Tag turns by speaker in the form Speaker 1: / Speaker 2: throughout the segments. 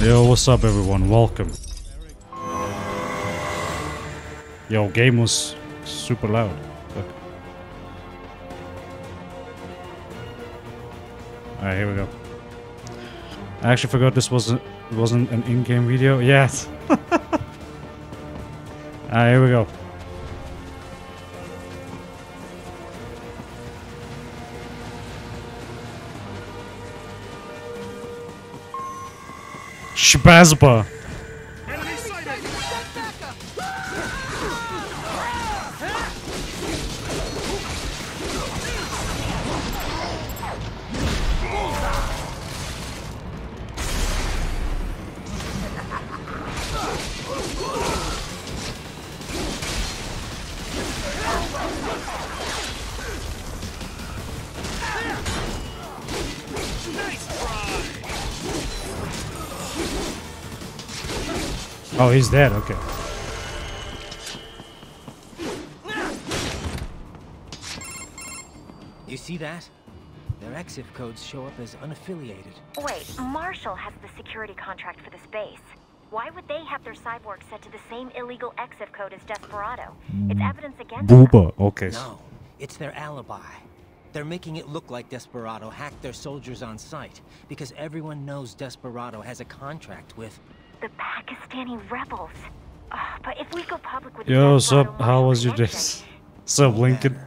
Speaker 1: Yo, what's up everyone? Welcome. Yo, game was super loud. Look. Alright, here we go. I actually forgot this wasn't wasn't an in-game video. Yes. Alright, here we go. Spazpa. Oh, he's dead. Okay.
Speaker 2: You see that? Their IFF codes show up as unaffiliated.
Speaker 3: Wait, Marshall has the security contract for this base. Why would they have their cyborg set to the same illegal IFF code as Desperado? It's evidence against them.
Speaker 1: Okay.
Speaker 2: No, it's their alibi. They're making it look like Desperado hacked their soldiers on site because everyone knows Desperado has a contract with.
Speaker 3: The Pakistani rebels. Ah, but if we go public with the
Speaker 1: Yo,
Speaker 3: Desperado
Speaker 1: sup? How was your day?
Speaker 3: connection,
Speaker 1: Sup,
Speaker 2: No
Speaker 1: Lincoln?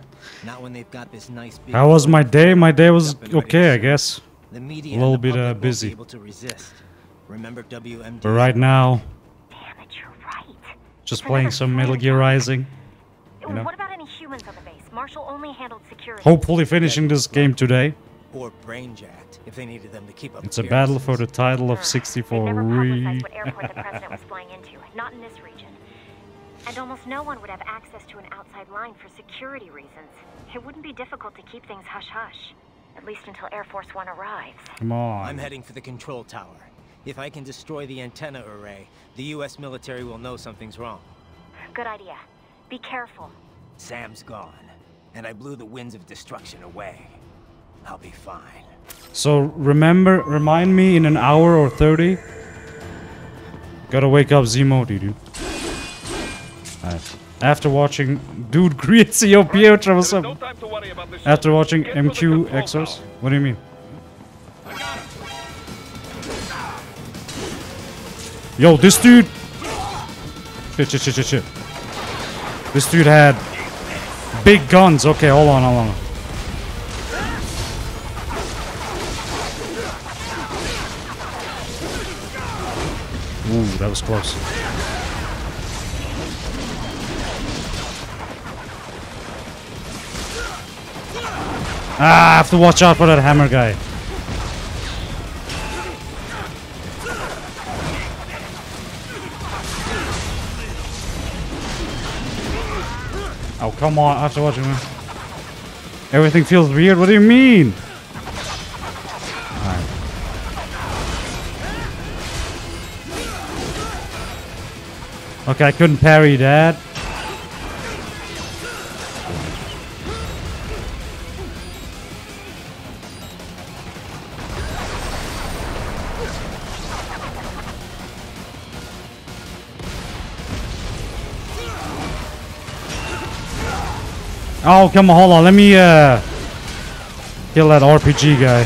Speaker 2: Not when they've got this nice big
Speaker 1: How was my day? My day was
Speaker 2: up and ready
Speaker 1: okay, I guess.
Speaker 2: The media
Speaker 1: A little
Speaker 2: the
Speaker 1: bit, uh,
Speaker 2: public won't be
Speaker 1: busy.
Speaker 2: able to resist. Remember WMD?
Speaker 1: But right now,
Speaker 3: Damn it, you're right.
Speaker 1: just
Speaker 3: It's
Speaker 1: playing some Metal Gear Rising. you know?
Speaker 3: What about any humans on the base? Marshall only handled security.
Speaker 1: Hopefully finishing this game today.
Speaker 2: Or brainjacked if they needed them to keep up.
Speaker 1: It's a battle for the title of 64.
Speaker 3: They
Speaker 1: 64
Speaker 3: never
Speaker 1: re...
Speaker 3: publicized what airport the president was flying into, not in this region. And almost no one would have access to an outside line for security reasons. It wouldn't be difficult to keep things hush-hush. At least until Air Force One arrives.
Speaker 1: Come on.
Speaker 2: I'm heading for the control tower. If I can destroy the antenna array, the U.S. military will know something's wrong.
Speaker 3: Good idea. Be careful.
Speaker 2: Sam's gone, and I blew the winds of destruction away. I'll be fine.
Speaker 1: So remember, remind me in an hour or 30. Gotta wake up Zemo, dude. Alright. After watching Dude Griezio Pietro, what's up? After watching MQ Exos? What do you mean? Yo, this dude. Shit, shit, shit, shit, shit. This dude had big guns. Okay, hold on, hold on. Ooh, that was close. Ah, I have to watch out for that hammer guy. Oh, come on. I have to watch him. Everything feels weird. What do you mean? Okay, I couldn't parry that. Oh, come on, hold on. Let me uh kill that RPG guy.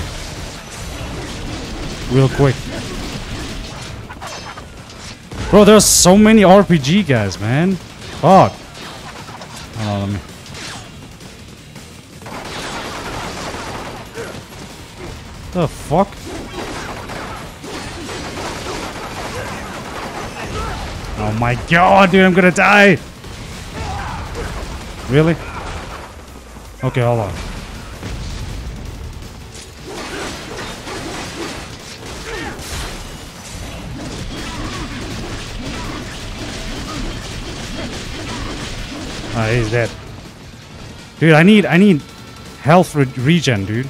Speaker 1: Real quick. Bro, there's so many RPG guys, man. Fuck. Hold on, let me. The fuck? Oh my god, dude, I'm gonna die! Really? Okay, hold on. Ah, he's dead. Dude, I need, I need health re regen, dude.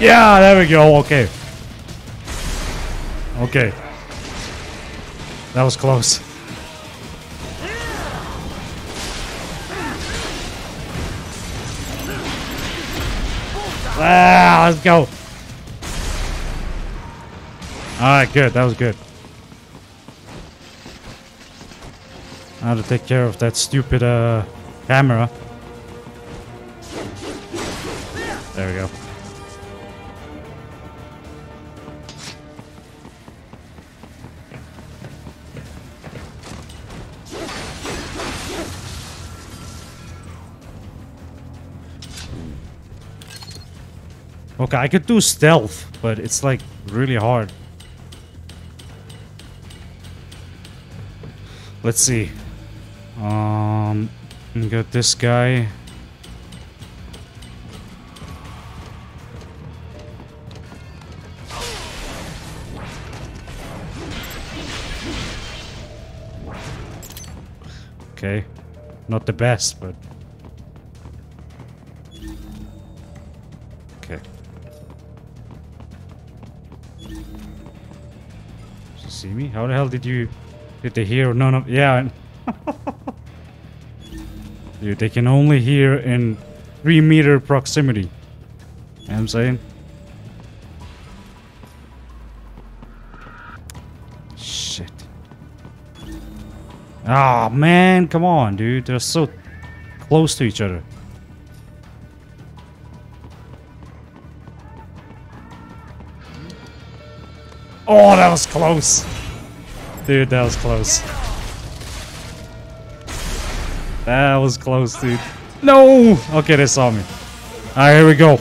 Speaker 1: Yeah, there we go. Okay. Okay. That was close. Ah, let's go. Alright, good. That was good. How to take care of that stupid uh, camera. There we go. Okay, I could do stealth, but it's like really hard. Let's see. Um, got this guy. Okay, not the best, but see me? How the hell did you did they hear none of yeah? Dude, they can only hear in three meter proximity. You know what I'm saying? Shit. Ah man, come on, dude. They're so close to each other. Oh, that was close. Dude, that was close. That was close, dude. No! Okay, they saw me. Alright, here we go.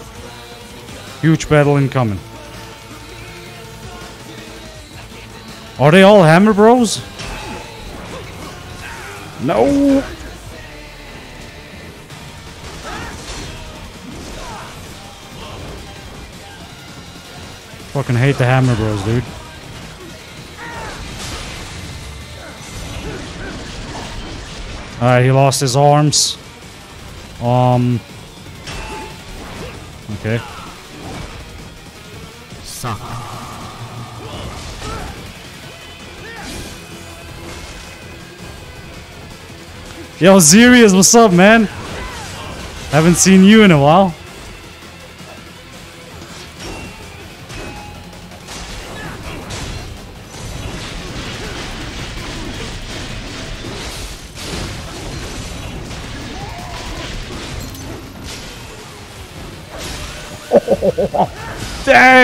Speaker 1: Huge battle incoming. Are they all Hammer Bros? No! Fucking hate the Hammer Bros, dude. Alright, he lost his arms. Um. Okay.
Speaker 4: Suck.
Speaker 1: Yo, Zerius, what's up, man? Haven't seen you in a while.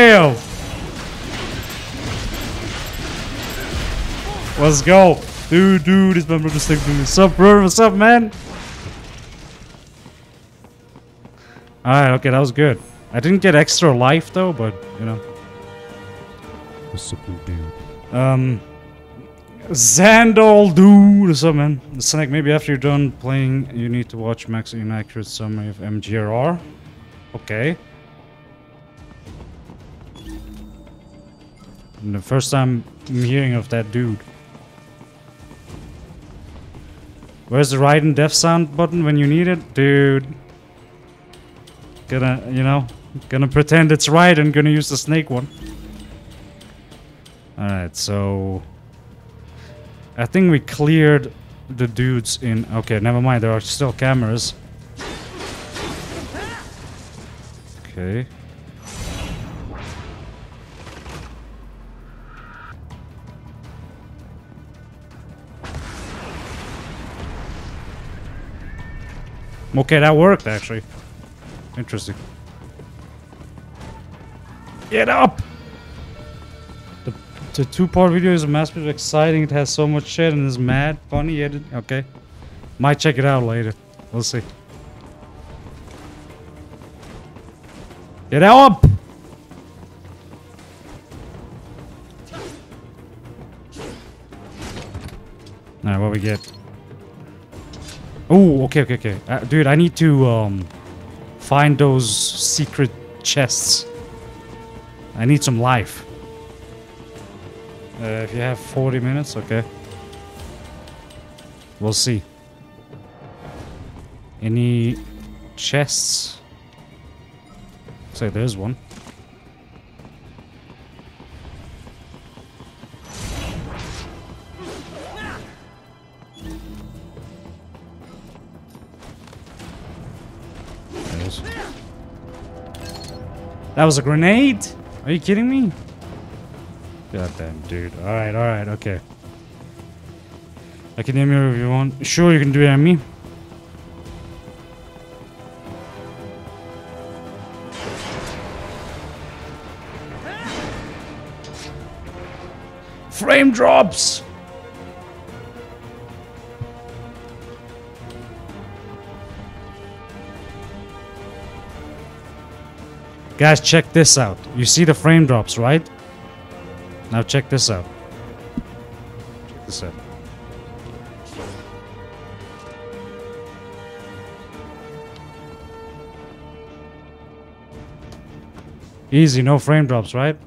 Speaker 1: Damn! Let's go. Dude, dude, it's my brother Stick Dude. What's up, bro? What's up, man? Alright, okay, that was good. I didn't get extra life, though, but, you know.
Speaker 4: What's up, dude?
Speaker 1: Um, Xandol, dude, what's up, man? Snake, maybe after you're done playing, you need to watch Max Inaccurate Summary of MGRR. Okay. The first time I'm hearing of that dude. Where's the right and deaf sound button when you need it? Dude. Gonna, you know, gonna pretend it's right and gonna use the snake one. Alright, so... I think we cleared the dudes in... Okay, never mind, there are still cameras. Okay. Okay, that worked actually. Interesting. Get up! The, the two-part video is a masterpiece, exciting. It has so much shit and is mad, funny. Edit. Okay, might check it out later. We'll see. Get up! Alright, what we get? Oh, okay, okay, okay. Uh, dude, I need to um, find those secret chests. I need some life. Uh, if you have 40 minutes, okay. We'll see. Any chests? Say there's one. That was a grenade? Are you kidding me? God damn, dude. Alright, alright, okay. Academia if you want. Sure, you can do it on me. Frame drops! Guys, check this out. You see the frame drops, right? Now check this out. Check this out. Easy, no frame drops, right?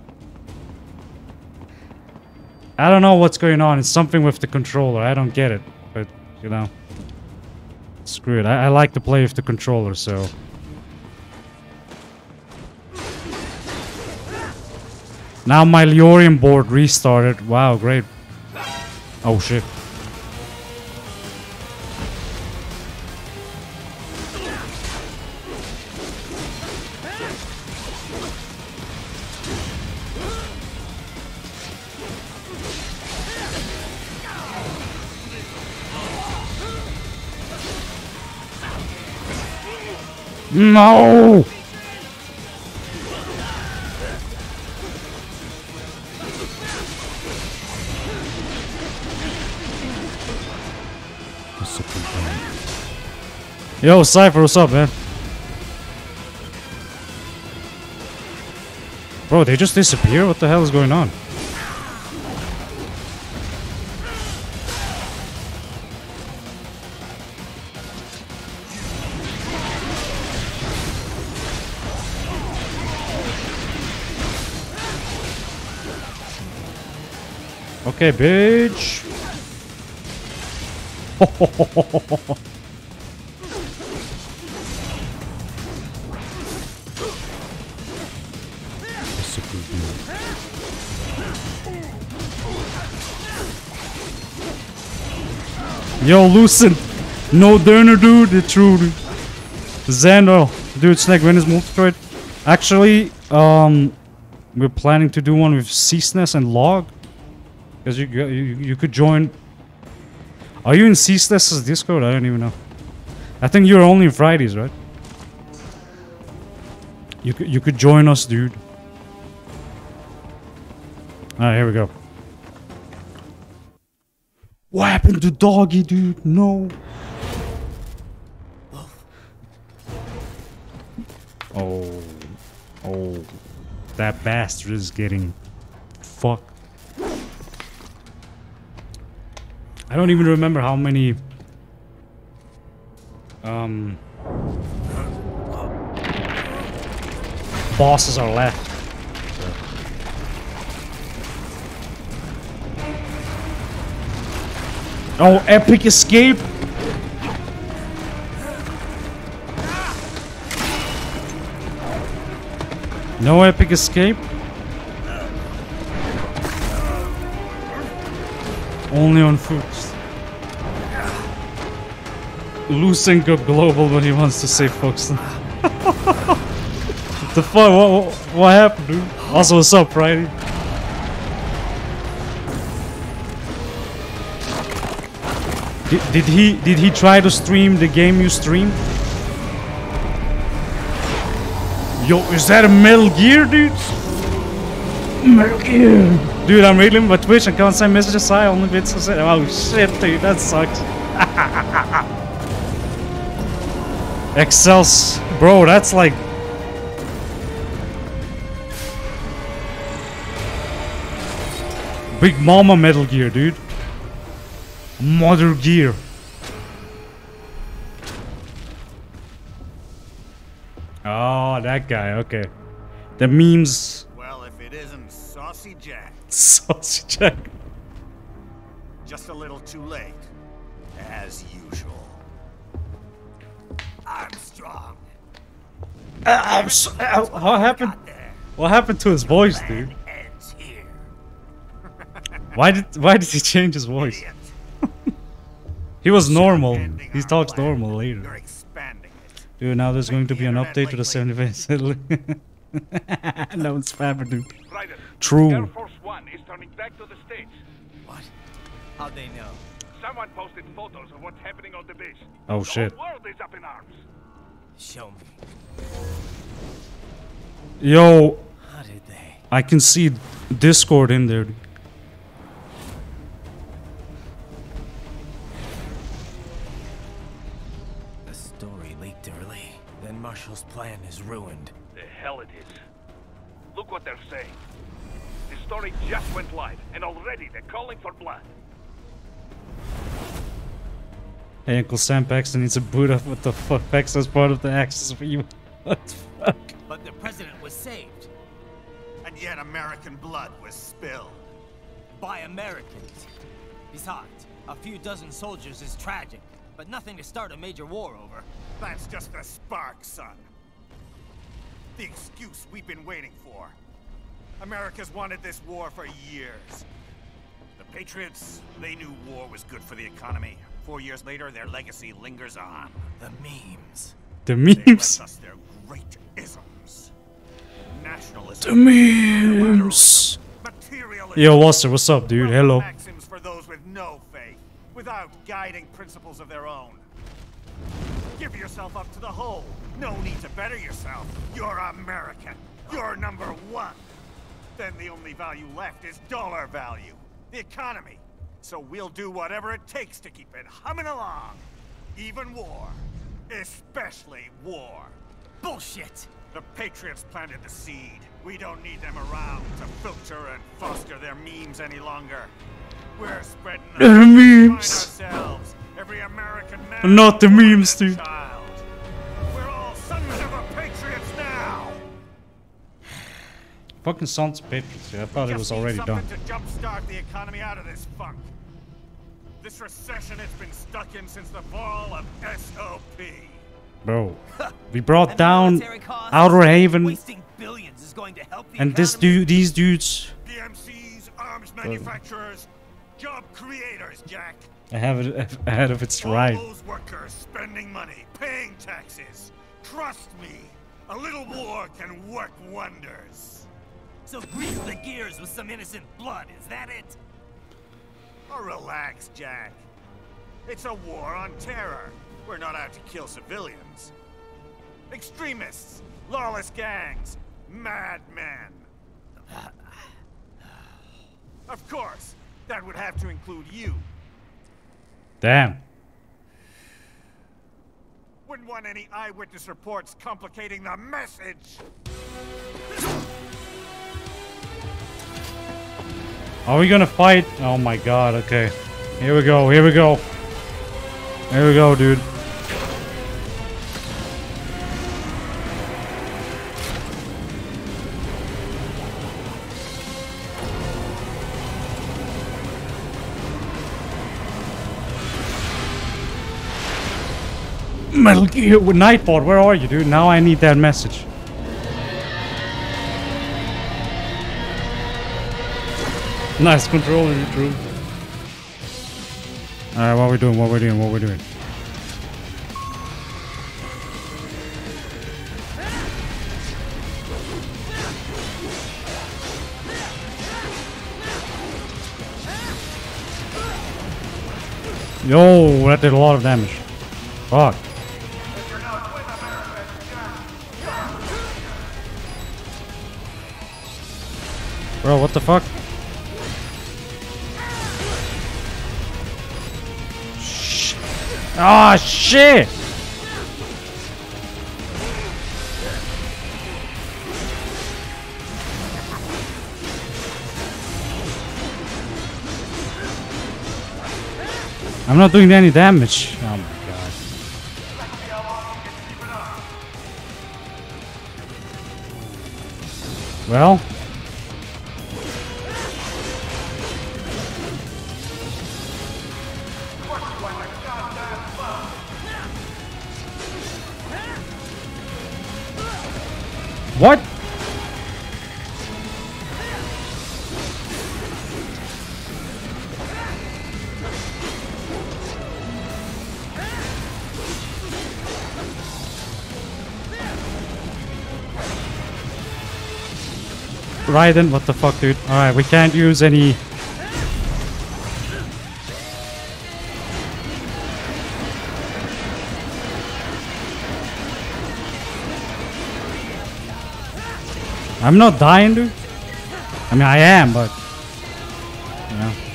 Speaker 1: I don't know what's going on. It's something with the controller. I don't get it. But, you know. Screw it. I, I like to play with the controller, so... Now my Leorium board restarted. Wow, great. Oh shit. No! Yo, Cypher, what's up, man? Bro, they just disappear? What the hell is going on? Okay, bitch. Yo, Lucent. No Durner, dude. The true. dude. Xandor. Dude, Snake, when is Multitroid? Actually, um, we're planning to do one with Ceaseless and Log. Because you, you, you could join. Are you in Ceaseless's Discord? I don't even know. I think you're only Fridays, right? You could, you could join us, dude. Alright, here we go. What happened to Doggy, dude? No. Oh. Oh. That bastard is getting fucked. I don't even remember how many um bosses are left. Oh, epic escape! No um epic escape? Only on foot. Losing go global when he wants to save Foxton. What the fuck? What, what, what happened, dude? Also, what's up, Friday? Did, did he did he try to stream the game you stream? Yo, is that a Metal Gear, dude? Metal Gear. Dude, I'm reading my Twitch and can't send messages. I only bits to say, oh shit, dude, that sucks. Excels, bro, that's like. Big Mama Metal Gear, dude. Mother Gear. Oh, that guy. Okay. The memes.
Speaker 5: Well, if it isn't Saucy Jack,
Speaker 1: Sausage Jack.
Speaker 5: just a little too late, as usual. Armstrong.
Speaker 1: Uh, I'm so, uh, ow, what happened? What happened to his voice, dude?
Speaker 5: Plan ends here.
Speaker 1: Why did Why did he change his voice?
Speaker 5: Idiot.
Speaker 1: He was normal.
Speaker 5: Ending
Speaker 1: He talks normal later. Dude, now there's going to be an update to the
Speaker 5: lately.
Speaker 1: 75th. no, it's Faber, dude. True.
Speaker 6: Air Force One is turning back to the States.
Speaker 2: What? How'd they know?
Speaker 6: Someone posted photos of what's happening on the base.
Speaker 1: Oh,
Speaker 6: the
Speaker 1: shit.
Speaker 6: whole world is up in arms.
Speaker 2: Show me.
Speaker 1: Yo,
Speaker 2: How did they?
Speaker 1: I can see Discord in there. dude.
Speaker 2: Story
Speaker 6: just went live, and already they're calling for blood.
Speaker 1: Hey, Uncle Sam Pakistan needs a boot up. What the fuck? Pakistan's part of the Axis for you. what the fuck?
Speaker 2: But the president was saved.
Speaker 5: And yet American blood was spilled.
Speaker 2: By Americans. Besides, a few dozen soldiers is tragic, but nothing to start a major war over.
Speaker 5: That's just the spark, son. The excuse we've been waiting for. America's wanted this war for years. The Patriots, they knew war was good for the economy. Four years later, their legacy lingers on.
Speaker 2: The memes.
Speaker 1: The
Speaker 5: They
Speaker 1: memes.
Speaker 5: us their great isms. Nationalism.
Speaker 1: The memes.
Speaker 5: Materialism.
Speaker 1: Yo, Walter, what's up, dude? Hello.
Speaker 5: Maxims for those with no faith, without guiding principles of their own. Give yourself up to the whole. No need to better yourself. You're American. You're number one. Then the only value left is dollar value, the economy. So we'll do whatever it takes to keep it humming along. Even war. Especially war.
Speaker 2: Bullshit!
Speaker 5: The Patriots planted the seed. We don't need them around to filter and foster their memes any longer. We're spreading
Speaker 1: The memes.
Speaker 5: ourselves. Every American man
Speaker 1: Not the memes, dude.
Speaker 5: child.
Speaker 1: Fucking Sons of Patriots. Yeah, I thought it was already done.
Speaker 5: to jumpstart the economy out of this funk. This recession it's been stuck in since the fall of SOP.
Speaker 1: Bro, we brought down? Outer Haven,
Speaker 2: Wasting billions is going to help the
Speaker 1: and this dude, these dudes,
Speaker 5: PMCs, arms manufacturers, job creators, Jack.
Speaker 1: I have it ahead of its
Speaker 5: All
Speaker 1: right.
Speaker 5: those workers spending money, paying taxes. Trust me, a little war can work wonders.
Speaker 2: So grease the gears with some innocent blood, is that it?
Speaker 5: Oh, relax, Jack. It's a war on terror. We're not out to kill civilians. Extremists, lawless gangs, madmen. Of course, that would have to include you.
Speaker 1: Damn.
Speaker 5: Wouldn't want any eyewitness reports complicating the message.
Speaker 1: Are we gonna fight? Oh my god, okay. Here we go, here we go. Here we go, dude. Metal Gear Nightbot, where are you, dude? Now I need that message. Nice control, controller, true. Alright, what we doing? What we doing? What we doing? Yo, that did a lot of damage. Fuck. Bro, what the fuck? Ah, shit! I'm not doing any damage. Oh my god. Well, Raiden, what the fuck, dude? Alright, we can't use any... I'm not dying, dude. I mean, I am, but... You know.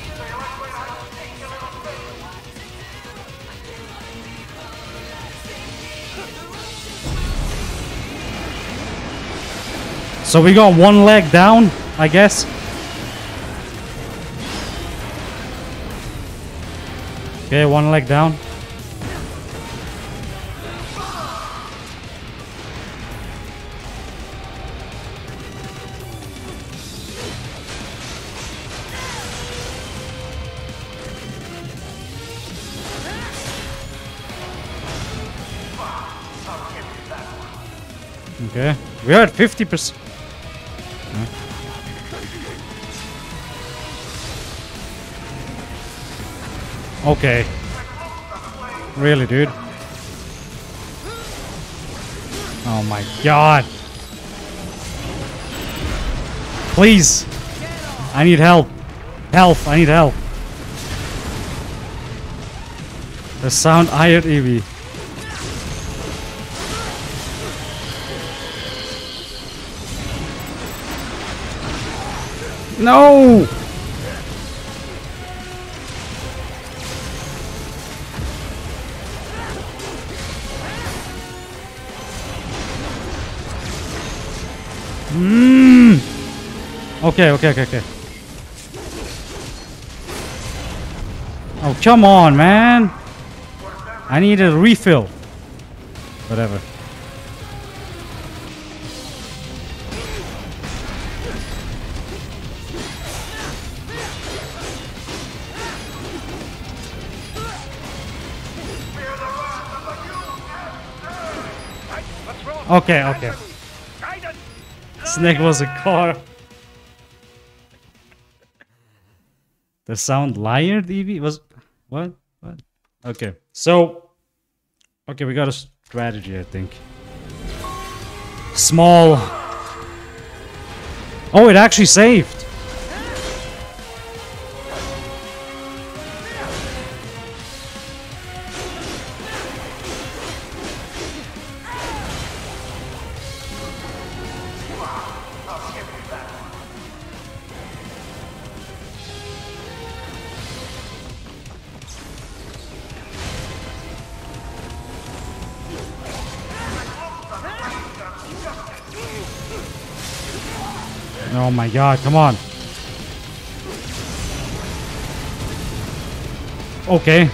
Speaker 1: So we got one leg down, I guess. Okay, one leg down. Okay, we are at 50%. Okay. Really, dude? Oh my god. Please. I need help. Help. I need help. The sound I heard Eevee. No! Okay, okay, okay, okay. Oh, come on, man. I need a refill. Whatever. Okay, okay. Snake was a car. The sound liar Eevee was what? What? Okay. So Okay, we got a strategy, I think. Small. Oh, it actually saved. God, come on. Okay.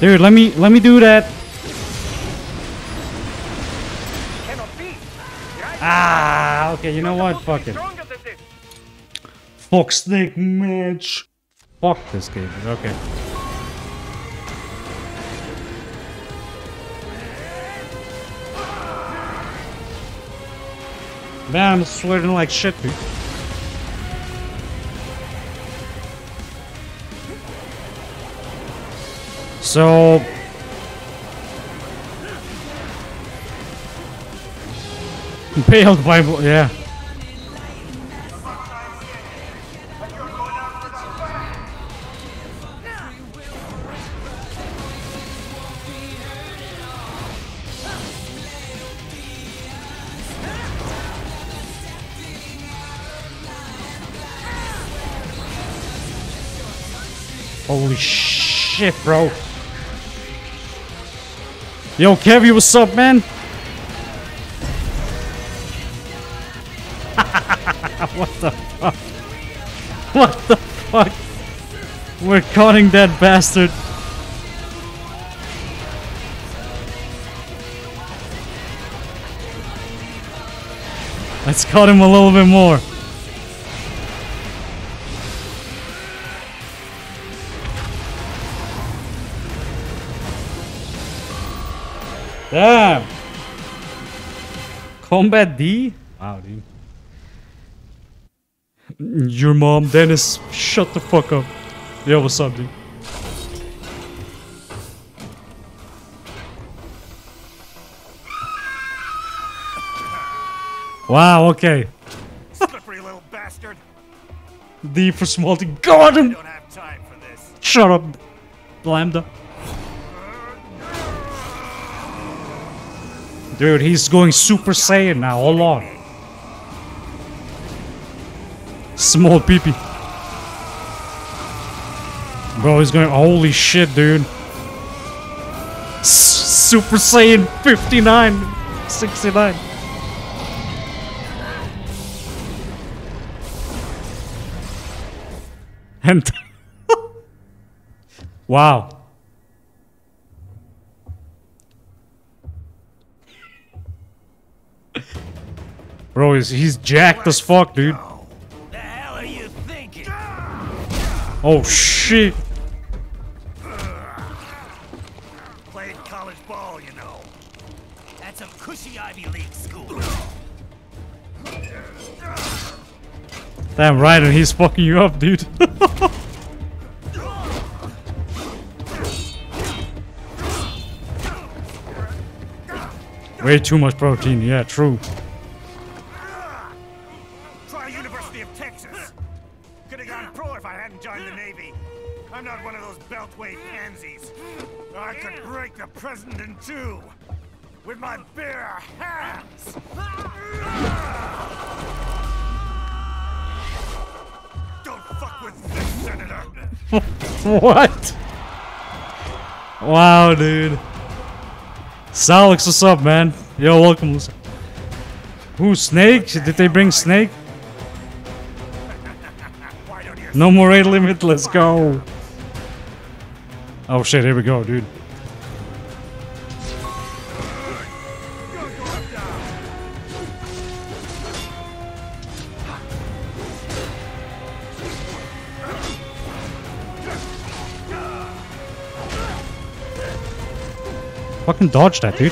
Speaker 1: Dude, let me let me do that. Ah, okay, you know what? Fuck it. Fuck Snake match. Fuck this game. Okay. Man, I'm sweating like shit, dude. So Impaled by yeah. Holy shit, bro. Yo, Kevy, what's up, man? what the fuck? What the fuck? We're cutting that bastard. Let's cut him a little bit more. Combat D? Wow, dude. Your mom, Dennis. Shut the fuck up. Yo, what's up, dude? Wow, okay.
Speaker 5: Slippery little bastard.
Speaker 1: D for small. Smalty. Got him! Shut up, Lambda. Dude, he's going Super Saiyan now. Hold on. Small peepee. Bro, he's going. Holy shit, dude. S- Super Saiyan 59. 69. And. wow. Bro, he's, he's jacked as fuck, dude.
Speaker 2: The hell are you thinking?
Speaker 1: Oh shit.
Speaker 5: Played college ball, you know.
Speaker 2: That's some cushy Ivy League school.
Speaker 1: Damn right, and he's fucking you up, dude. Way too much protein, yeah, true. Salix, what's up, man? Yo, welcome. Who, Snake? Did they bring Snake? No more rate limit, let's go. Oh shit, here we go, dude. Fucking dodge that, dude.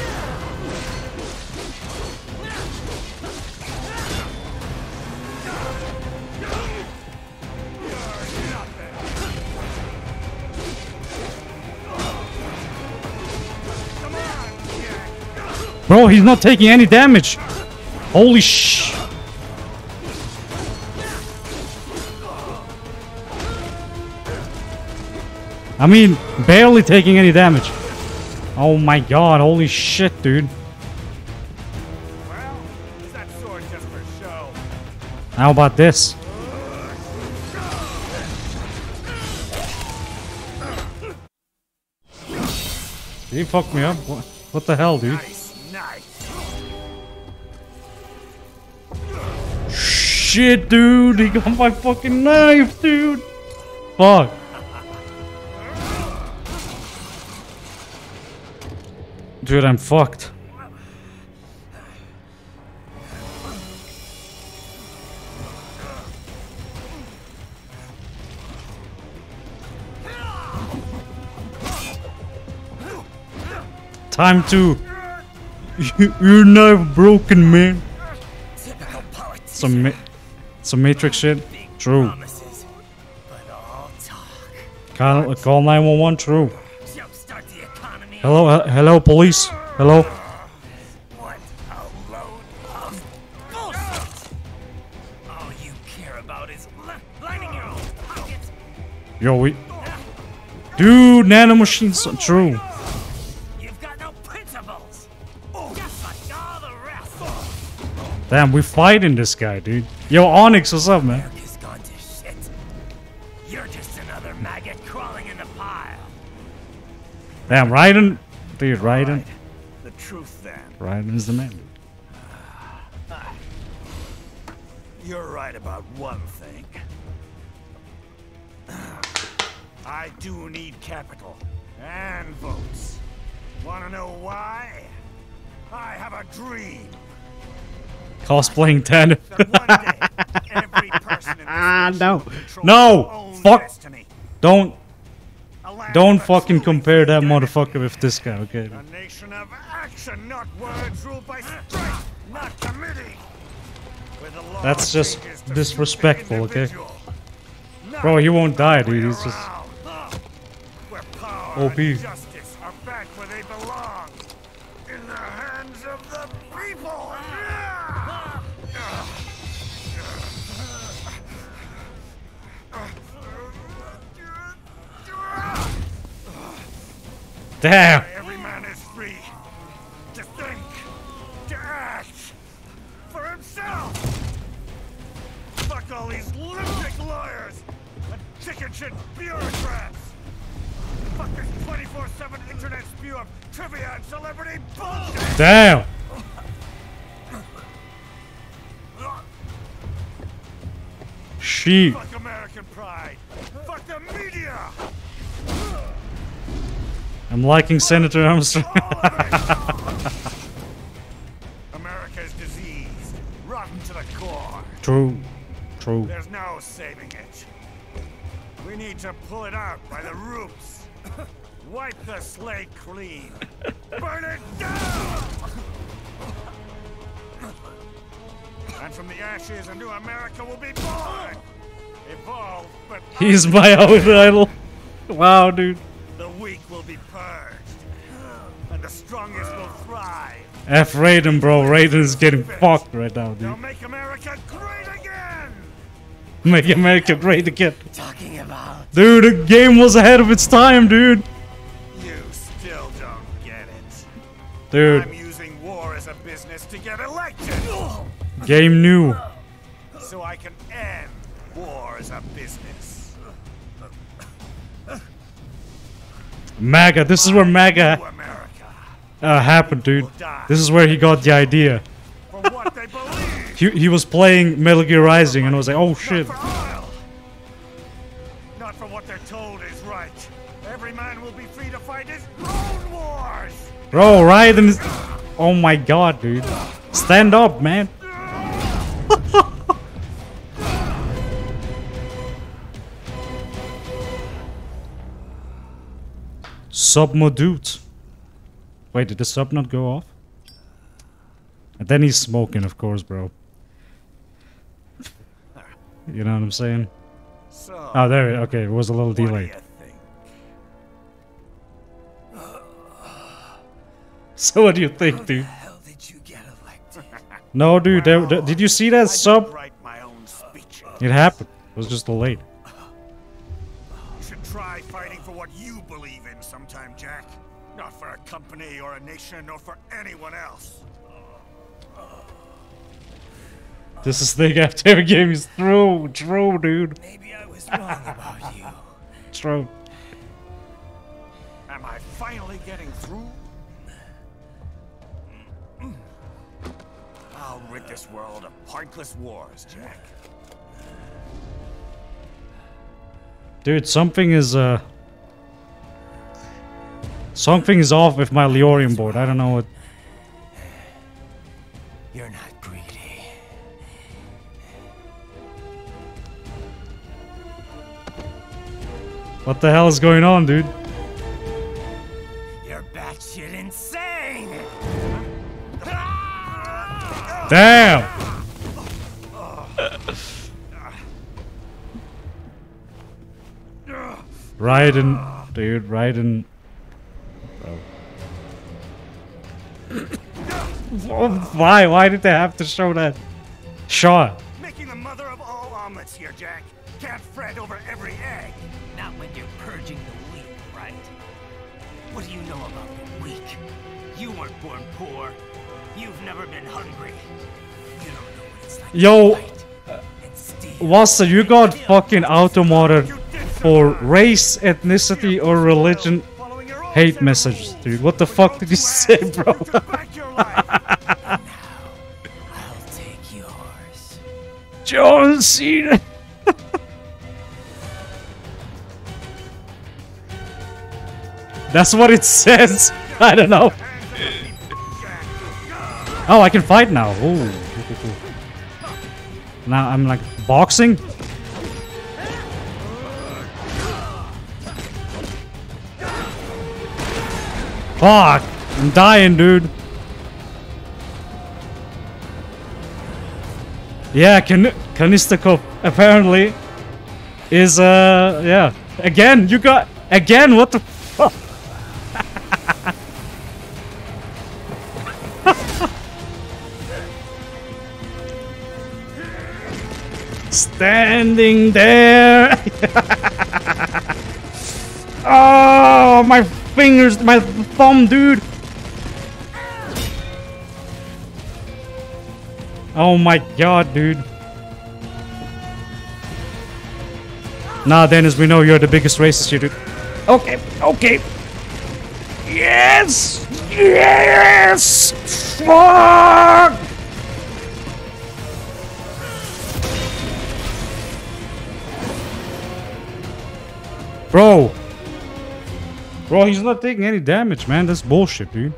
Speaker 1: Bro, he's not taking any damage. Holy sh. I mean, barely taking any damage. Oh my god, holy shit, dude.
Speaker 5: Well, is that sword just for show?
Speaker 1: How about this? He fucked me up. What, what the hell, dude?
Speaker 5: Nice, nice.
Speaker 1: Shit, dude. He got my fucking knife, dude. Fuck. Dude, I'm fucked. Time to. You're not broken, man. Some, ma- some Matrix shit. True.
Speaker 2: Promises, but all talk.
Speaker 1: Call, call 911. True. Hello, uh, hello, police. Hello.
Speaker 2: What a load of bullshit! All you care about is li- lining your own pockets.
Speaker 1: Yo, we. Dude, nanomachines. Are true.
Speaker 2: You've got no principles. Just like all the rest.
Speaker 1: Damn, we fighting this guy, dude. Yo, Onyx, what's up, man? Damn, Raiden. Dude, Raiden.
Speaker 5: The truth then.
Speaker 1: Is the man.
Speaker 5: You're right about one thing. I do need capital and votes. Wanna know why? I have a dream
Speaker 1: Cosplaying Tan.
Speaker 5: that one day every person in this
Speaker 1: Ah, no. No! Fuck.
Speaker 5: destiny.
Speaker 1: Don't, don't fucking compare that motherfucker with this guy, okay?
Speaker 5: A nation of action, not words ruled by strength, not committee. Where the law
Speaker 1: That's just
Speaker 5: changes to suit the
Speaker 1: disrespectful, okay? Bro, he won't die, dude. He's just. OP. Damn.
Speaker 5: Every man is free to think, to act for himself. Fuck all these lunatic lawyers and chicken shit bureaucrats. Fuck this 24/7 internet spew of trivia and celebrity bullshit.
Speaker 1: Damn. She. I'm liking Senator Armstrong.
Speaker 5: All of it. America's diseased, rotten to the core.
Speaker 1: True. True.
Speaker 5: There's no saving it. We need to pull it out by the roots. Wipe the slate clean. Burn it down! And from the ashes, a new America will be born. Evolved, but
Speaker 1: He's my own idol. Wow, dude. F Raiden, bro. Raiden is getting fucked right now,
Speaker 5: They'll
Speaker 1: dude.
Speaker 5: make America great again!
Speaker 1: Make America great again.
Speaker 2: Talking about.
Speaker 1: Dude, the game was ahead of its time, dude.
Speaker 5: You still don't get it.
Speaker 1: Dude.
Speaker 5: I'm using war as a business to get elected!
Speaker 1: game new.
Speaker 5: so I can end war as a business.
Speaker 1: MAGA. This is where MAGA
Speaker 5: America.
Speaker 1: Uh, happened, dude. This is where he got the idea.
Speaker 5: For what they believe.
Speaker 1: He, he was playing Metal Gear Rising and I was like, oh shit.
Speaker 5: Not for what they're told is right. Every man will be free to fight his own wars.
Speaker 1: Bro, Raiden is. Oh my god, dude. Stand up, man. Submodute. Wait, did the sub not go off? And then he's smoking, of course, bro. You know what I'm saying?
Speaker 5: So,
Speaker 1: Oh, ah, there. it- Okay, it was a little delay. So what do you think, dude?
Speaker 2: Hell did you?
Speaker 1: No, dude. there- there- did you see that
Speaker 5: I
Speaker 1: sub?
Speaker 5: write my own.
Speaker 1: It happened. It was just delayed.
Speaker 5: Company or a nation or for anyone else.
Speaker 1: This is the thing after every game is true, true, dude.
Speaker 2: Maybe I was wrong about you.
Speaker 1: True.
Speaker 5: Am I finally getting through? I'll rid this world of pointless wars, Jack.
Speaker 1: Dude, something is uh Something is off with my Leorium board. I don't know what
Speaker 2: You're not greedy.
Speaker 1: what the hell is going on, dude.
Speaker 2: You're batshit insane!
Speaker 1: Damn! Raiden, dude, Raiden. Oh, Why? Why did they have to show that? Shaw.
Speaker 5: Making the mother of all omelets here, Jack. Can't fret over every egg.
Speaker 2: Not when you're purging the weak, right? What do you know about the weak? You weren't born poor. You've never been hungry. You don't know what it's like
Speaker 1: Yo,
Speaker 2: to fight.
Speaker 1: Wassa, you got fucking automodded for race, ethnicity, or religion
Speaker 5: Following your own
Speaker 1: hate messages, dude. What the fuck did you say, bro? John Cena. That's what it says. I don't know. Oh, I can fight now. Ooh. Now I'm like boxing. Fuck! I'm dying, dude. Yeah, Kan Kanistakov apparently is uh yeah. Again, you got again. What the fuck? Standing there. oh, my fingers, my thumb, dude. Oh my god, dude. Nah, Dennis, we know you're the biggest racist here, dude. Okay, okay. Yes! Yes! Fuck! Bro! Bro, he's not taking any damage, man. That's bullshit, dude.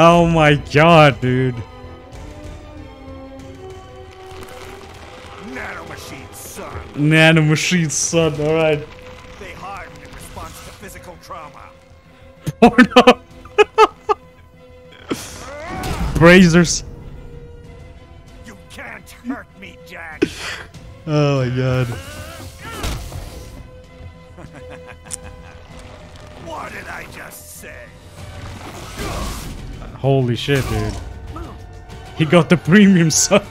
Speaker 1: Oh my god, dude.
Speaker 5: Nanomachine, son.
Speaker 1: Nanomachine son, alright.
Speaker 5: They harden in response to physical trauma.
Speaker 1: Porno. Brazzers.
Speaker 5: You can't hurt me, Jack.
Speaker 1: Oh my god. Holy shit, dude. He got the premium son.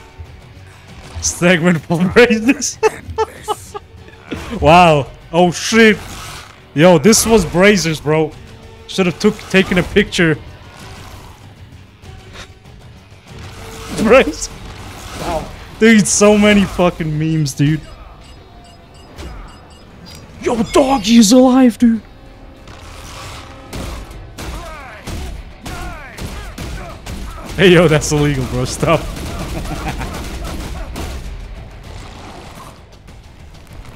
Speaker 1: Segment for Brazzers. wow. Oh shit. Yo, this was Brazzers, bro. Should have took taken a picture. Brazzers. Wow. Dude, so many fucking memes, dude. Yo, doggy is alive, dude. Hey, yo, that's illegal, bro. Stop.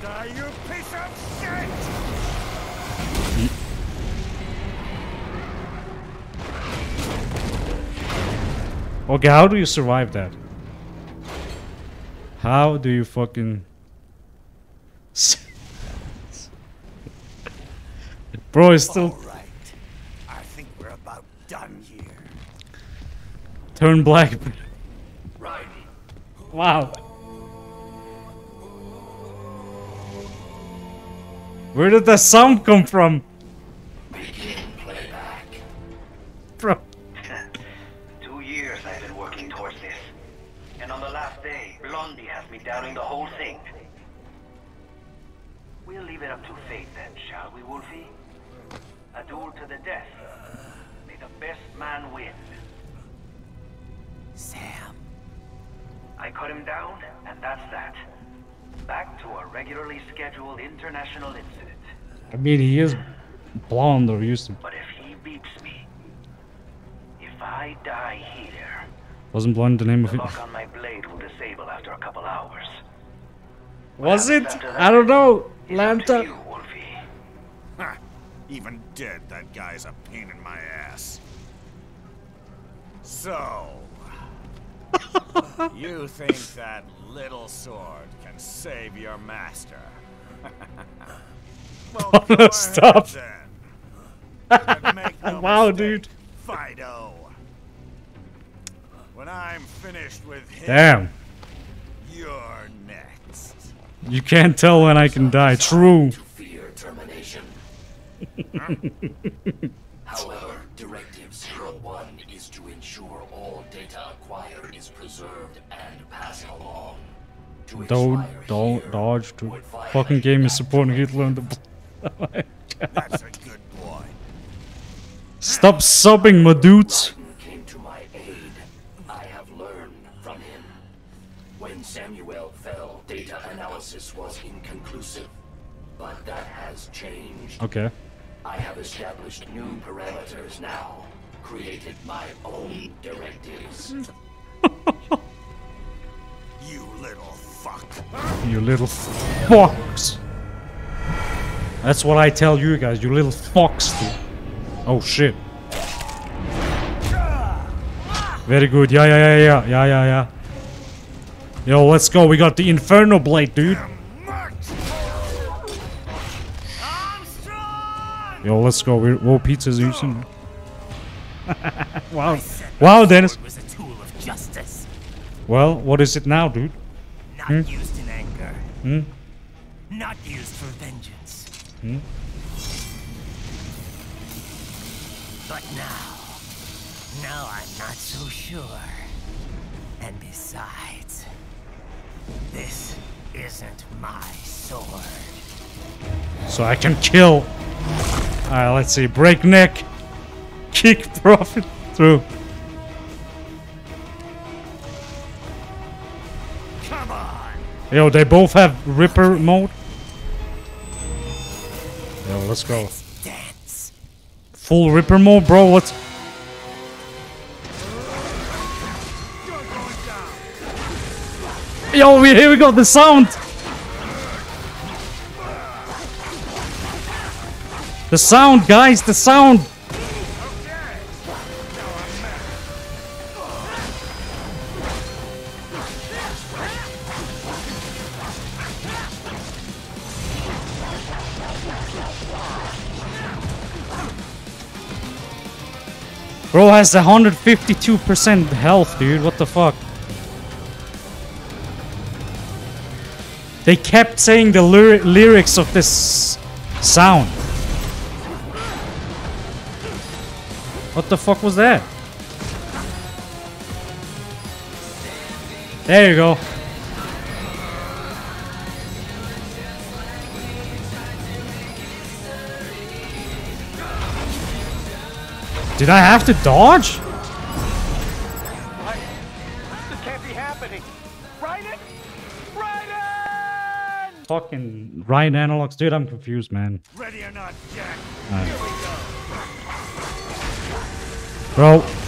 Speaker 5: Die, you piece of shit!
Speaker 1: Okay, how do you survive that? How do you fucking... Bro, it's still turn black. Wow. Where did that sound come from?
Speaker 7: Down, and that's that. Back to a regularly scheduled international incident.
Speaker 1: I mean, he is blonde or used to.
Speaker 7: But if he beats me, if I die here,
Speaker 1: Wasn't blonde the name of it?
Speaker 7: lock on my blade will disable after a couple hours.
Speaker 1: Was it? I don't know.
Speaker 7: It's
Speaker 1: Lanta.
Speaker 7: you,
Speaker 5: Ha! Even dead, that guy's a pain in my ass. So. You think that little sword can save your master? well,
Speaker 1: Oh, no, stop.
Speaker 5: then. But make no
Speaker 1: Wow,
Speaker 5: mistake,
Speaker 1: dude.
Speaker 5: Fido. When I'm finished with him,
Speaker 1: Damn.
Speaker 5: you're next.
Speaker 1: You can't tell when I can die. True.
Speaker 8: fear termination. However, 01 is to ensure all data acquired is preserved and passed along. To
Speaker 1: Don't, don't dodge. To fucking game is supporting Hitler and the.
Speaker 5: That's a good boy.
Speaker 1: Stop subbing, my dudes.
Speaker 8: Came to my aid. I have learned from him. When Samuel fell, data analysis was inconclusive. But that has changed.
Speaker 1: Okay.
Speaker 8: I have established new parameters now. Created my own directives. Hmm.
Speaker 5: You little fuck.
Speaker 1: You little fox. That's what I tell you guys, you little fox. dude. Oh shit. Very good. Yeah, yeah, yeah, yeah, yeah, yeah, yeah. Yo, let's go. We got the Inferno Blade, dude. Yo, let's go. We're, whoa, pizza's using. wow. Wow, Dennis.
Speaker 2: was a tool of justice,
Speaker 1: Well, what is it now, dude?
Speaker 2: not
Speaker 1: Hmm?
Speaker 2: used in anger.
Speaker 1: Hmm?
Speaker 2: Not used for vengeance.
Speaker 1: Hmm?
Speaker 2: But now, now I'm not so sure. And besides, this isn't my sword.
Speaker 1: So I can kill. Alright, let's see. Break neck. Kick profit through.
Speaker 5: Come on!
Speaker 1: Yo, they both have Ripper mode. Yo, let's go.
Speaker 2: Dance.
Speaker 1: Full Ripper mode, bro. What's. Yo, we, here we go. The sound. The sound, guys. The sound. Has 152% health, dude. What the fuck? They kept saying the lyri- lyrics of this sound. What the fuck was that? There you go. Did I have to dodge?
Speaker 6: This can't be happening. Raiden! Raiden!
Speaker 1: Fucking right analogs. Dude, I'm confused, man.
Speaker 5: Ready or not, Jack?
Speaker 1: Alright.
Speaker 5: Here we go.
Speaker 1: Bro.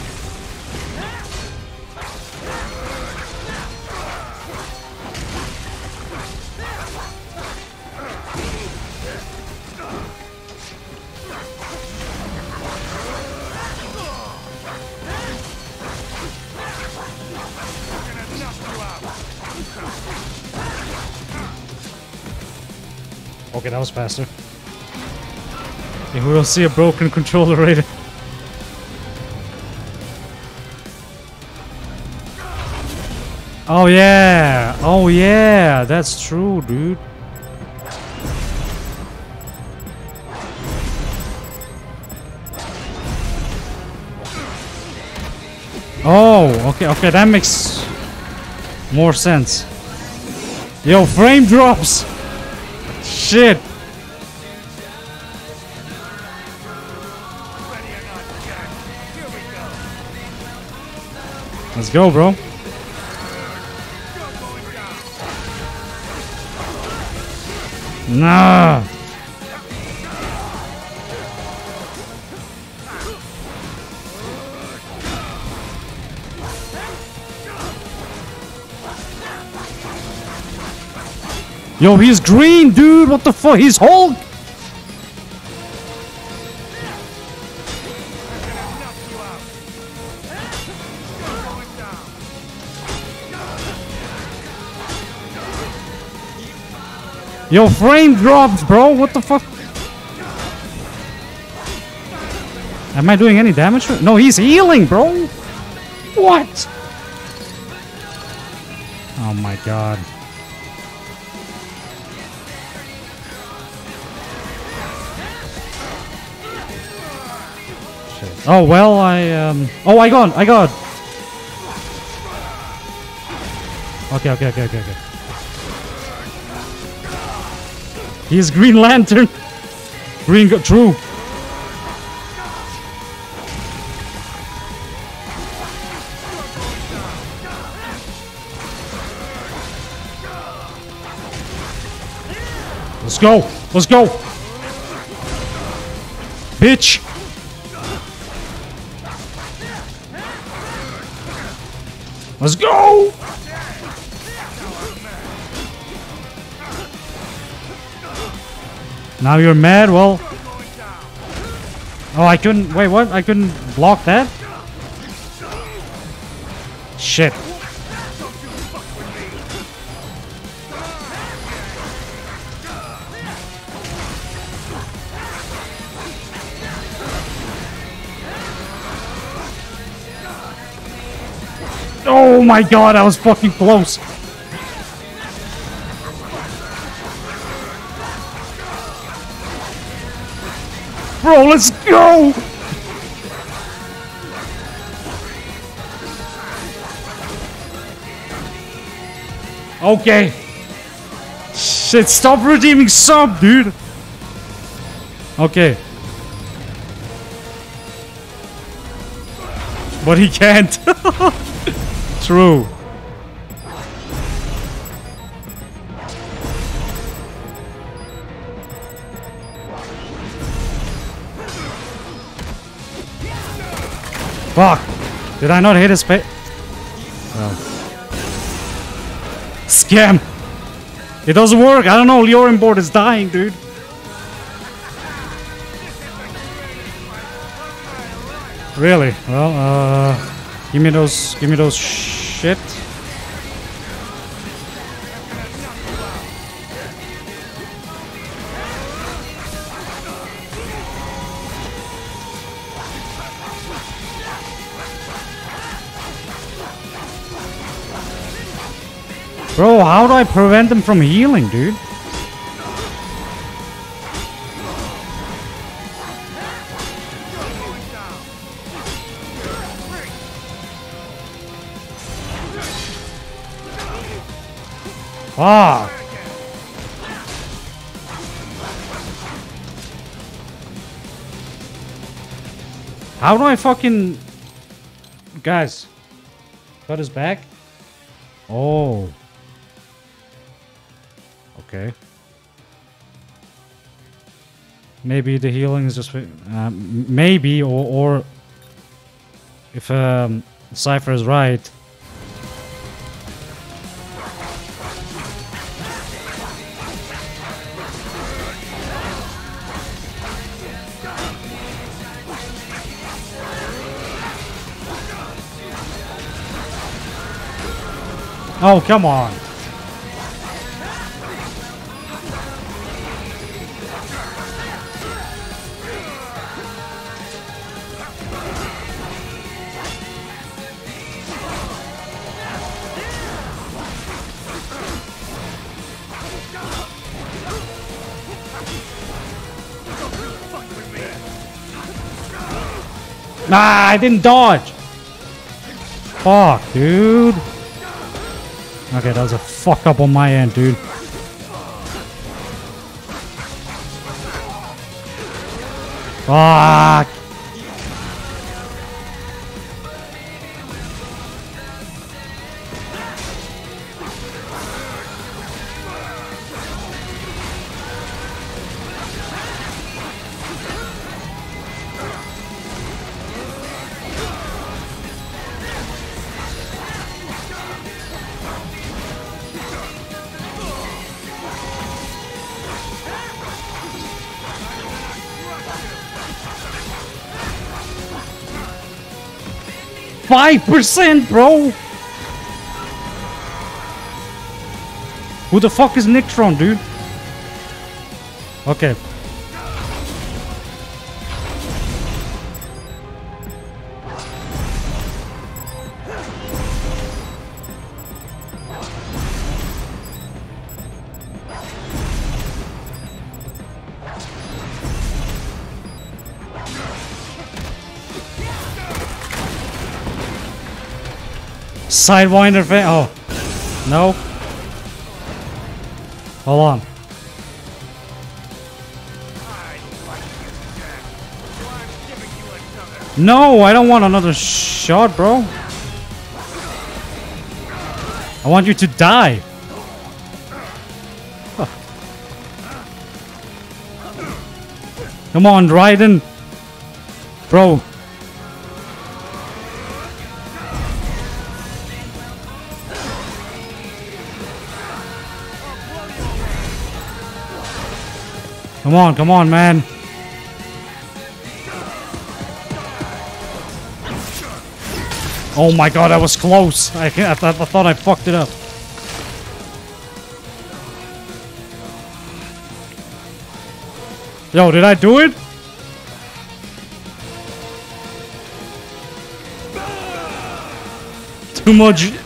Speaker 1: Faster. Yeah, we will see a broken controller later. Oh yeah! Oh yeah! That's true, dude. Oh, okay, okay, that makes more sense. Yo, frame drops! Shit! Let's go, bro. Nah. Yo, he's green, dude. What the fuck? He's Hulk. Yo, frame dropped, bro. What the fuck? Am I doing any damage? No, he's healing, bro. What? Oh my god. Oh well, I um. Oh, I got, I got. Okay, okay, okay, okay, okay. He's Green Lantern. Green, go- true. Let's go. Let's go. Bitch. Let's go. Now you're mad? Well. Oh, I couldn't. Wait, what? I couldn't block that? Shit. Oh my god, I was fucking close. Let's go! Okay. Shit, stop redeeming sub, dude. Okay. But he can't. True. Did I not hit his face? Scam! It doesn't work! I don't know, Leorin board is dying, dude. Really? Well, uh... Give me those... Give me those shit. Bro, how do I prevent them from healing, dude? Fuck. How do I fucking... Guys. Cut his back? Oh. Okay. Maybe the healing is just... Um, maybe, or, or... If um, Cypher is right, Oh, come on. Nah, I didn't dodge. Fuck, dude. Okay, that was a fuck up on my end, dude. Fuck. Five percent, bro. Who the fuck is Nictron, dude? Okay. Sidewinder fa- oh. No. Hold on. No, I don't want another shot, bro. I want you to die. Come on, Raiden. Bro. Come on, come on, man. Oh my god, that was close. I, I, th I thought I fucked it up. Yo, did I do it? Too much.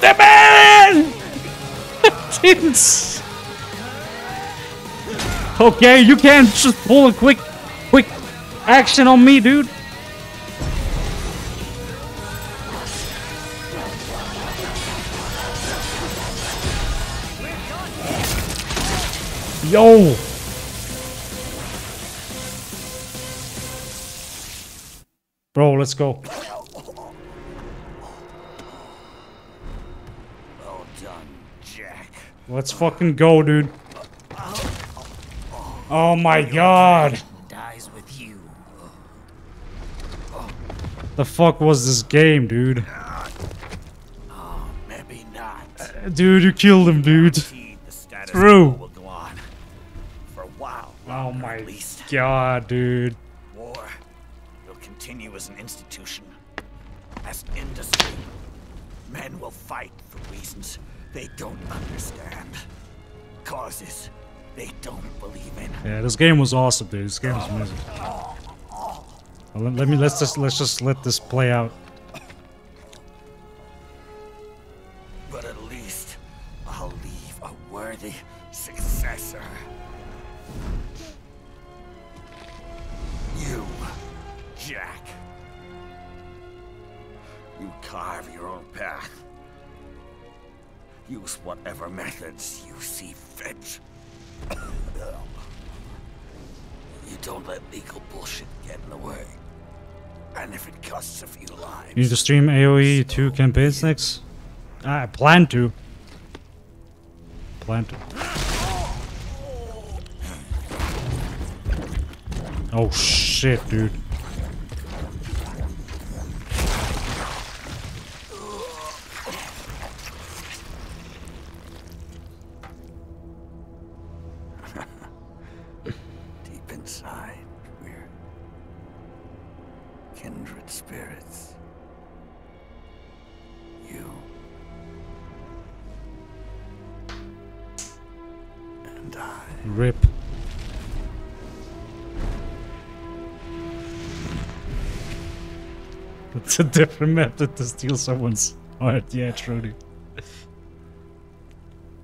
Speaker 1: The man! Okay, you can't just pull a quick, quick action on me, dude. Yo! Bro, let's go.
Speaker 5: Well done, Jack.
Speaker 1: Let's fucking go, dude. Oh my god. The fuck was this game, dude?
Speaker 5: Maybe not.
Speaker 1: Dude, you killed him, dude. True. Oh my god, dude.
Speaker 5: War will continue as an institution, as industry. Men will fight for reasons they don't understand. Causes they don't believe.
Speaker 1: Yeah, this game was awesome, dude. This game was amazing. Let, let me let's just let's just let this play out. Stream AoE 2 campaigns next? I plan to. Plan to. Oh shit, dude.
Speaker 5: I.
Speaker 1: Rip. It's a different method to steal someone's heart. Yeah, truly.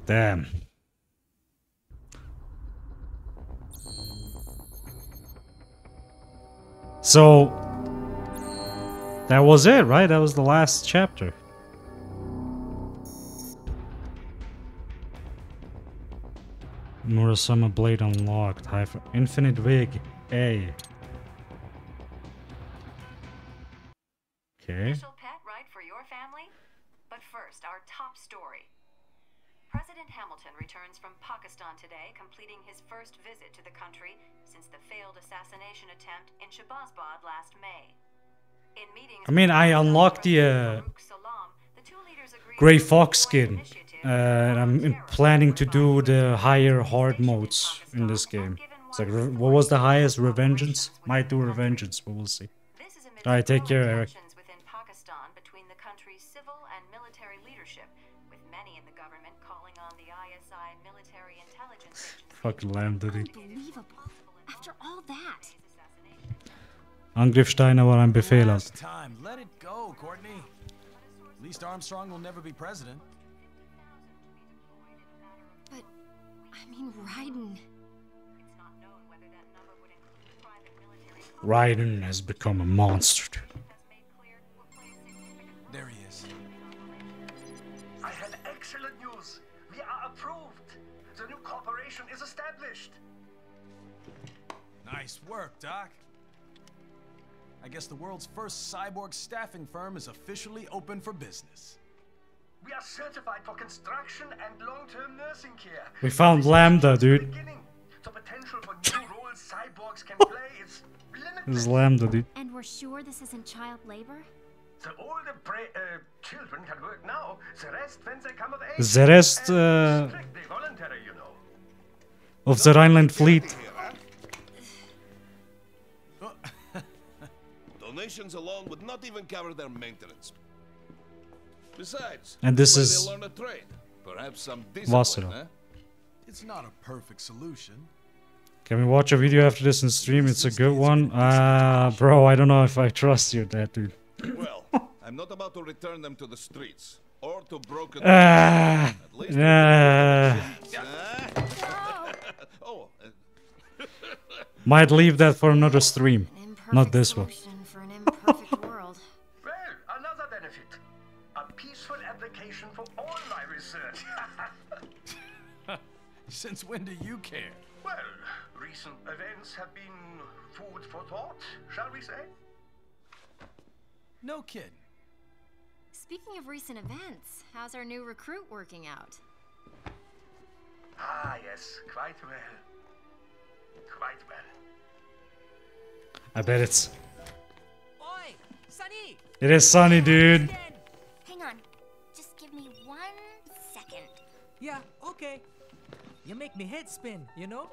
Speaker 1: Damn. So that was it, right? That was the last chapter. Murasama Blade unlocked. High for Infinite Wig A. Okay.
Speaker 9: Official pet right for your family? But first, our top story. President Hamilton returns from Pakistan today, completing his first visit to the country since the failed assassination attempt in Shabazbad last May. In meetings
Speaker 1: I mean, I unlocked the, uh,
Speaker 9: Farouk Salam, the two leaders agreed
Speaker 1: Grey Fox skin. Uh, and I'm planning to do the higher hard modes in this game. It's like, what was the highest? Revengeance? Might do Revengeance, but we'll see. Alright, take care, Eric. Fucking lambda dude.
Speaker 3: Unbelievable. After all that.
Speaker 1: Angriffsteiner var en befehl
Speaker 10: Last time. Let it go, Courtney. At least Armstrong will never be president.
Speaker 3: I mean, Raiden.
Speaker 9: It's not known whether that number would include private military
Speaker 1: Raiden has become a monster. dude.
Speaker 9: has made clear will play a significant
Speaker 10: There he is.
Speaker 11: I have excellent news. We are approved. The new corporation is established.
Speaker 10: Nice work, Doc. I guess the world's first cyborg staffing firm is officially open for business.
Speaker 11: We are certified for construction and long-term nursing care.
Speaker 1: We found Lambda, dude.
Speaker 11: The potential for new roles cyborgs can play is
Speaker 1: This is Lambda, dude.
Speaker 3: And we're sure this isn't child labor?
Speaker 11: The older bra- uh, children can work now. The rest when they come of age.
Speaker 1: The rest uh,
Speaker 11: strictly voluntary, you know.
Speaker 1: of the Rhineland fleet.
Speaker 12: Donations alone would not even cover their maintenance. Besides,
Speaker 1: And this is
Speaker 12: they learn a trade. Perhaps some discipline, eh?
Speaker 10: It's not a perfect solution.
Speaker 1: Can we watch a video after this and stream? It's a good one. Ah, bro, I don't know if I trust you, that dude.
Speaker 12: Well, I'm not about to return them to the streets or to broken.
Speaker 1: Ah,
Speaker 12: At least
Speaker 1: ah.
Speaker 12: oh, uh,
Speaker 1: Might leave that for another stream. Not this one.
Speaker 10: Since when do you care?
Speaker 11: Well, recent events have been food for thought, shall we say?
Speaker 10: No kidding.
Speaker 13: Speaking of recent events, how's our new recruit working out?
Speaker 11: Ah, yes, quite well. Quite well.
Speaker 1: I bet it's.
Speaker 14: Oi, Sunny!
Speaker 1: It is sunny, dude.
Speaker 15: Hang on. Just give me one second.
Speaker 14: Yeah, okay. You make me head spin, you know?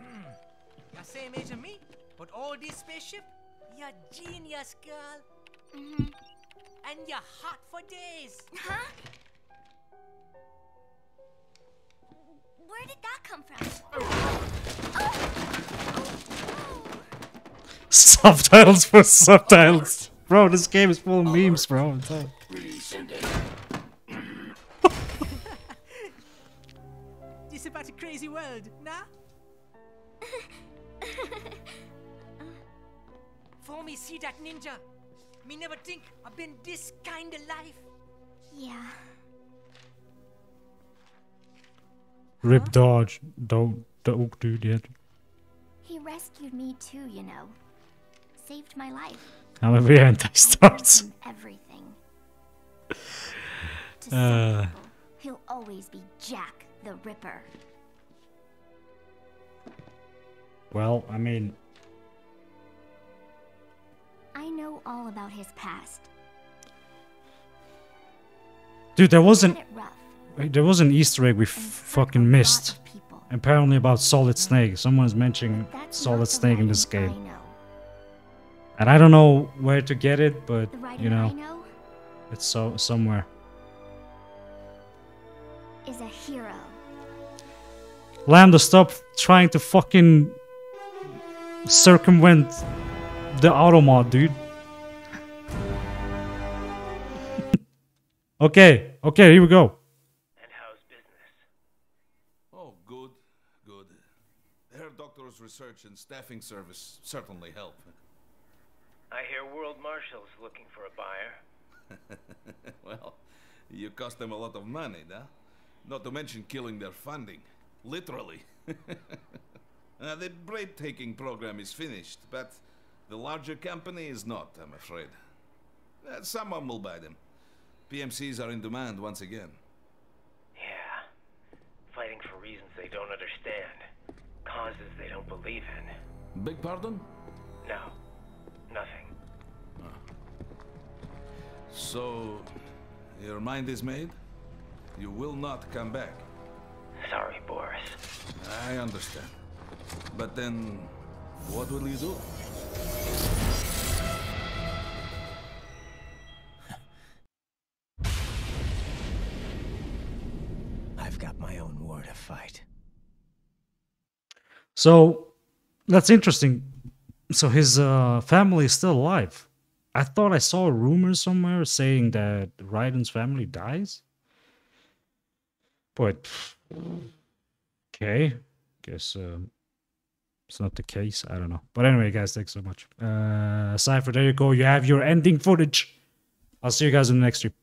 Speaker 14: Mm. You same age as me, but all this spaceship, you're genius, girl.
Speaker 15: Mm-hmm.
Speaker 14: And you're hot for days.
Speaker 15: Huh? Where did that come from?
Speaker 1: Subtitles for subtitles. Bro, this game is full of memes, bro.
Speaker 14: Crazy world, nah? For me see that ninja, me never think I've been this kind of life.
Speaker 15: Yeah.
Speaker 1: Rip Dodge. Don't, don't do that.
Speaker 15: He rescued me too, you know. Saved my life.
Speaker 1: However, yeah, anti starts.
Speaker 15: Him everything. To
Speaker 1: Uh,
Speaker 15: people, he'll always be Jack the Ripper.
Speaker 1: Well, I mean,
Speaker 15: I know all about his past.
Speaker 1: dude, there was an
Speaker 15: Had it rough.
Speaker 1: wait, there was an Easter egg we fucking missed. Apparently about Solid Snake. Someone's mentioning Solid Snake in this game,
Speaker 15: I
Speaker 1: and I don't know where to get it, but you know,
Speaker 15: know
Speaker 1: it's so somewhere.
Speaker 15: is a hero.
Speaker 1: Lambda, stop trying to fucking circumvent the auto mod, dude. okay, okay, here we go. And how's business?
Speaker 12: Oh, good, good. Herr Doctor's research and staffing service certainly help.
Speaker 2: I hear World Marshal's looking for a buyer.
Speaker 12: well, you cost them a lot of money, huh? Not to mention killing their funding. Literally. uh, the break-taking program is finished, but the larger company is not, I'm afraid. Uh, someone will buy them. PMCs are in demand once again.
Speaker 2: Yeah. Fighting for reasons they don't understand. Causes they don't believe in.
Speaker 12: Big pardon?
Speaker 2: No. Nothing.
Speaker 12: So, your mind is made? You will not come back.
Speaker 2: Sorry, Boris.
Speaker 12: I understand. But then, what will you do?
Speaker 14: I've got my own war to fight.
Speaker 1: So that's interesting. So his uh, family is still alive. I thought I saw a rumor somewhere saying that Raiden's family dies. But okay, guess um, it's not the case. I don't know. But anyway, guys, thanks so much. Uh, Cypher, there you go. You have your ending footage. I'll see you guys in the next stream.